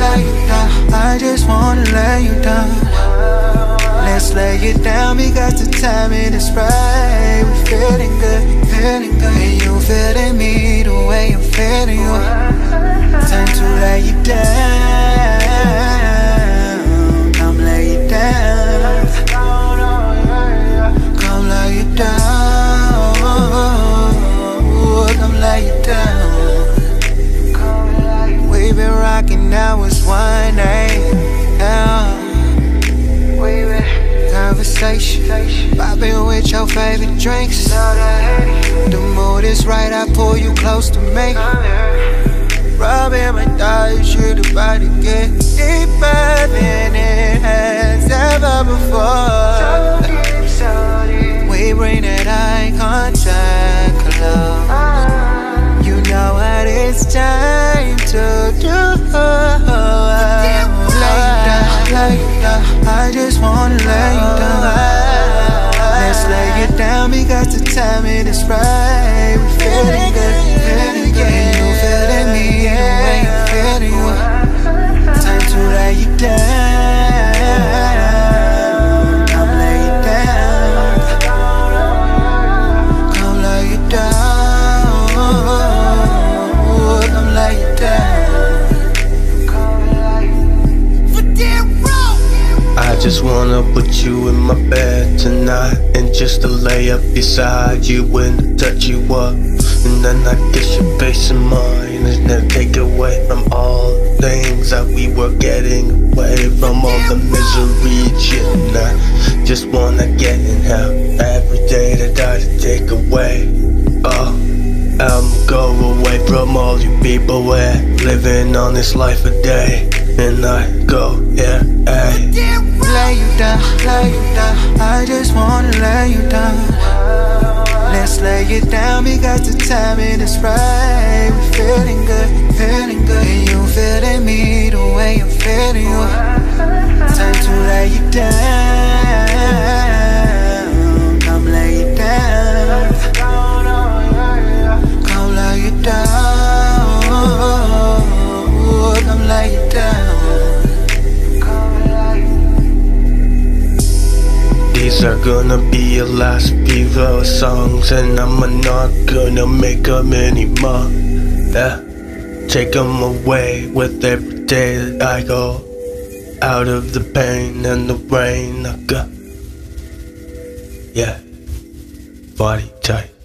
I just wanna lay you down. Let's lay it down because the timing is right. We feeling good, feeling good. And you feeling me the way I'm feeling you. Drinks. The mood is right, I pull you close to me. Rubbing my thighs, you about to get deeper than it has ever before. We bring that eye contact close. You know what it's time to do. Lay down, lay down. I just wanna lay you the timing is right. We're feeling good, just wanna put you in my bed tonight And just to lay up beside you and touch you up. And then I kiss your face in mine And then take away from all the things that we were getting away From all the misery and I just wanna get in hell Every day that I take away. Oh I'm go away from all you people where living on this life a day. And I go, yeah, Lay lay you down. I just wanna lay you down. Let's lay it down because the timing is right. We're feeling good, feeling good. And you feeling me the way I'm feeling you. Time to lay you down. These are gonna be your last few love songs And I'm not gonna make them anymore. Yeah. Take them away with every day that I go. Out of the pain and the rain I got Yeah. Body tight